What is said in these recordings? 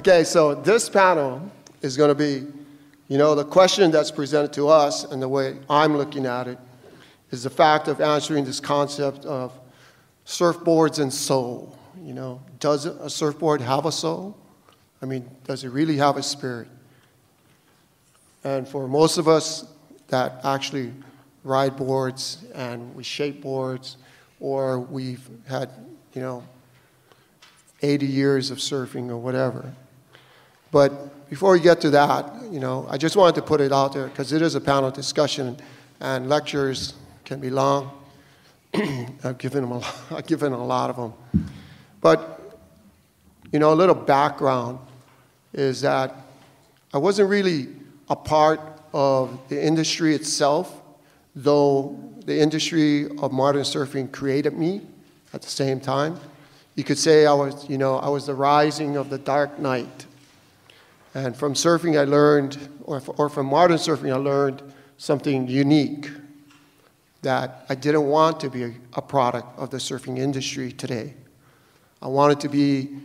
Okay, so this panel is going to be, you know, the question that's presented to us and the way I'm looking at it is the fact of answering this concept of surfboards and soul. You know, does a surfboard have a soul? I mean, does it really have a spirit? And for most of us that actually ride boards and we shape boards or we've had, you know, 80 years of surfing or whatever, but before we get to that, you know, I just wanted to put it out there because it is a panel discussion and lectures can be long. I've given them a lot, I've given a lot of them. But, you know, a little background is that I wasn't really a part of the industry itself, though the industry of modern surfing created me at the same time. You could say I was, you know, I was the rising of the dark knight and from surfing, I learned, or, or from modern surfing, I learned something unique that I didn't want to be a product of the surfing industry today. I wanted to be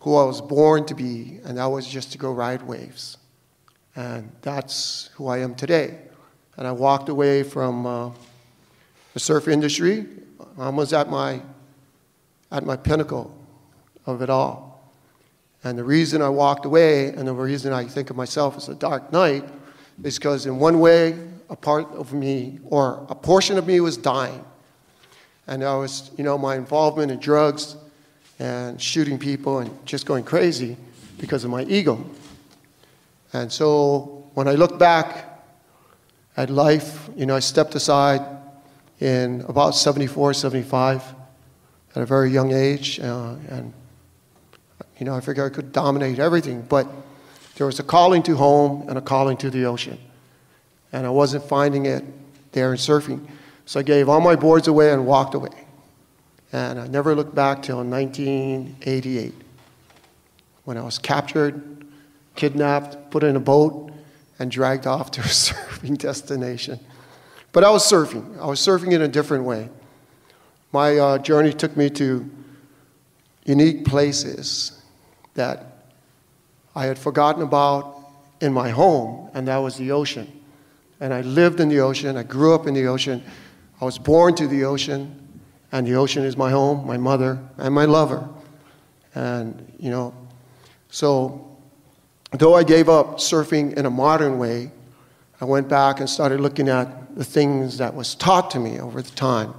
who I was born to be, and that was just to go ride waves. And that's who I am today. And I walked away from uh, the surf industry. I was at my, at my pinnacle of it all. And the reason I walked away, and the reason I think of myself as a dark knight, is because in one way, a part of me, or a portion of me, was dying. And I was, you know, my involvement in drugs and shooting people and just going crazy because of my ego. And so when I look back at life, you know, I stepped aside in about 74, 75 at a very young age, uh, and you know, I figured I could dominate everything, but there was a calling to home and a calling to the ocean. And I wasn't finding it there in surfing. So I gave all my boards away and walked away. And I never looked back till 1988 when I was captured, kidnapped, put in a boat, and dragged off to a surfing destination. But I was surfing. I was surfing in a different way. My uh, journey took me to unique places that I had forgotten about in my home, and that was the ocean. And I lived in the ocean, I grew up in the ocean, I was born to the ocean, and the ocean is my home, my mother, and my lover. And, you know, so though I gave up surfing in a modern way, I went back and started looking at the things that was taught to me over the time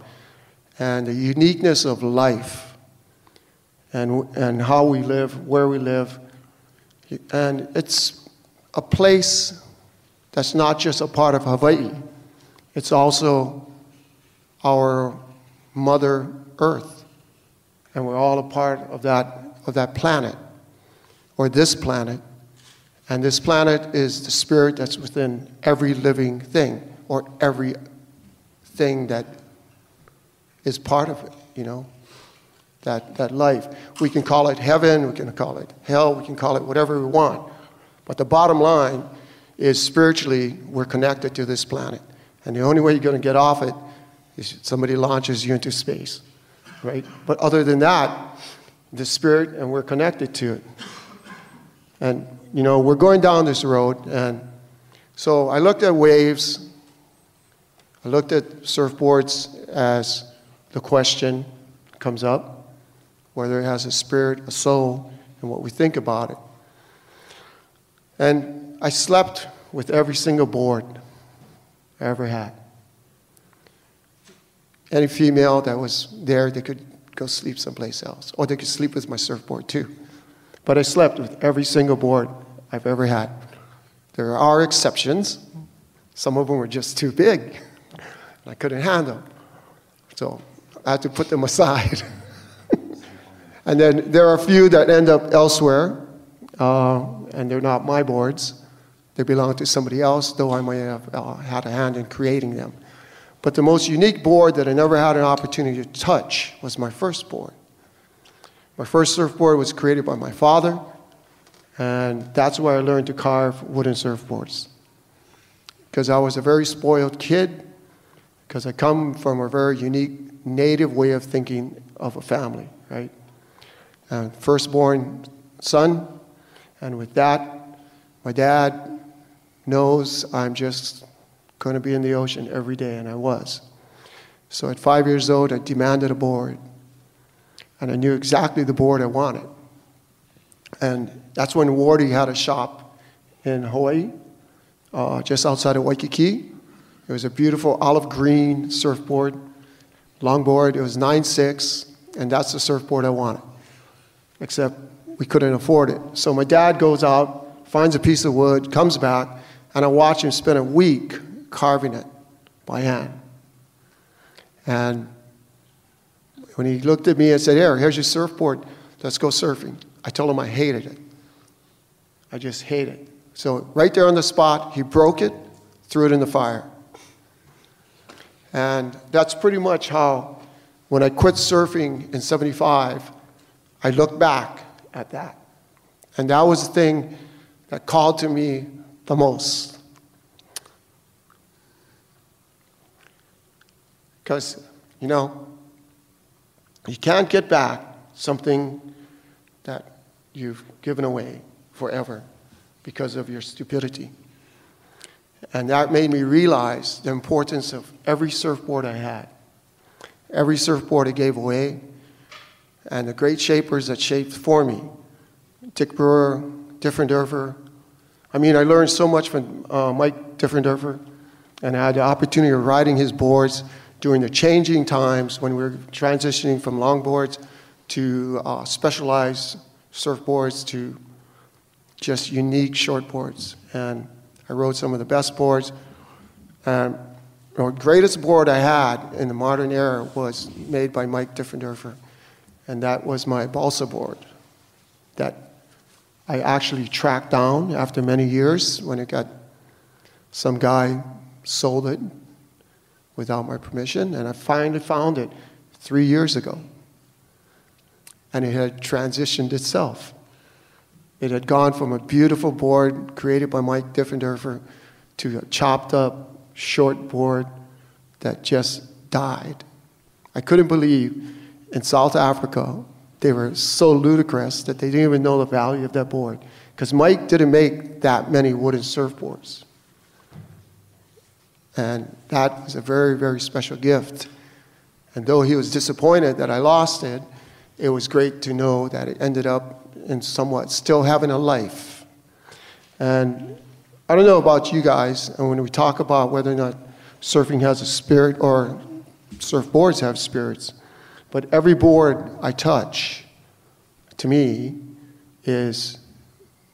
and the uniqueness of life and, and how we live, where we live. And it's a place that's not just a part of Hawaii, it's also our Mother Earth. And we're all a part of that, of that planet, or this planet. And this planet is the spirit that's within every living thing, or every thing that is part of it, you know that, that life. We can call it heaven, we can call it hell, we can call it whatever we want. But the bottom line is spiritually, we're connected to this planet. And the only way you're going to get off it is somebody launches you into space, right? But other than that, the spirit, and we're connected to it. And, you know, we're going down this road, and so I looked at waves, I looked at surfboards as the question comes up whether it has a spirit, a soul, and what we think about it. And I slept with every single board I ever had. Any female that was there, they could go sleep someplace else, or they could sleep with my surfboard too. But I slept with every single board I've ever had. There are exceptions. Some of them were just too big. and I couldn't handle. them. So I had to put them aside. And then there are a few that end up elsewhere, uh, and they're not my boards. They belong to somebody else, though I may have uh, had a hand in creating them. But the most unique board that I never had an opportunity to touch was my first board. My first surfboard was created by my father, and that's where I learned to carve wooden surfboards. Because I was a very spoiled kid, because I come from a very unique native way of thinking of a family, right? And firstborn son, and with that, my dad knows I'm just going to be in the ocean every day, and I was. So at five years old, I demanded a board, and I knew exactly the board I wanted. And that's when Wardy had a shop in Hawaii, uh, just outside of Waikiki. It was a beautiful olive green surfboard, longboard. It was 9.6, and that's the surfboard I wanted. Except we couldn't afford it. So my dad goes out, finds a piece of wood, comes back, and I watched him spend a week carving it by hand. And when he looked at me and said, Here, here's your surfboard, let's go surfing. I told him I hated it. I just hated it. So, right there on the spot, he broke it, threw it in the fire. And that's pretty much how, when I quit surfing in 75, I look back at that. And that was the thing that called to me the most. Because, you know, you can't get back something that you've given away forever because of your stupidity. And that made me realize the importance of every surfboard I had, every surfboard I gave away, and the great shapers that shaped for me Dick Brewer, Diffenderfer. I mean, I learned so much from uh, Mike Diffenderfer, and I had the opportunity of riding his boards during the changing times when we were transitioning from longboards to uh, specialized surfboards to just unique shortboards. And I rode some of the best boards. And the greatest board I had in the modern era was made by Mike Diffenderfer, and that was my balsa board that I actually tracked down after many years when it got some guy sold it without my permission, and I finally found it three years ago. And it had transitioned itself. It had gone from a beautiful board created by Mike Diffenderfer to a chopped up short board that just died. I couldn't believe in South Africa they were so ludicrous that they didn't even know the value of that board. Because Mike didn't make that many wooden surfboards. And that was a very, very special gift. And though he was disappointed that I lost it, it was great to know that it ended up in somewhat still having a life. And I don't know about you guys, and when we talk about whether or not surfing has a spirit or surfboards have spirits, but every board I touch, to me, is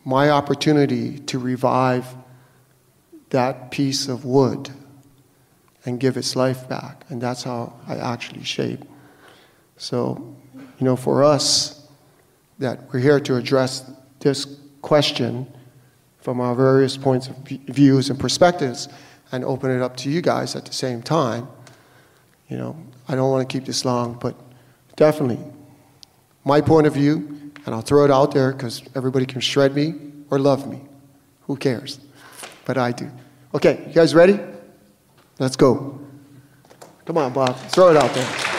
my opportunity to revive that piece of wood and give its life back. And that's how I actually shape. So, you know, for us, that we're here to address this question from our various points of views and perspectives and open it up to you guys at the same time. You know, I don't want to keep this long, but definitely my point of view, and I'll throw it out there because everybody can shred me or love me. Who cares? But I do. Okay, you guys ready? Let's go. Come on, Bob. Throw it out there.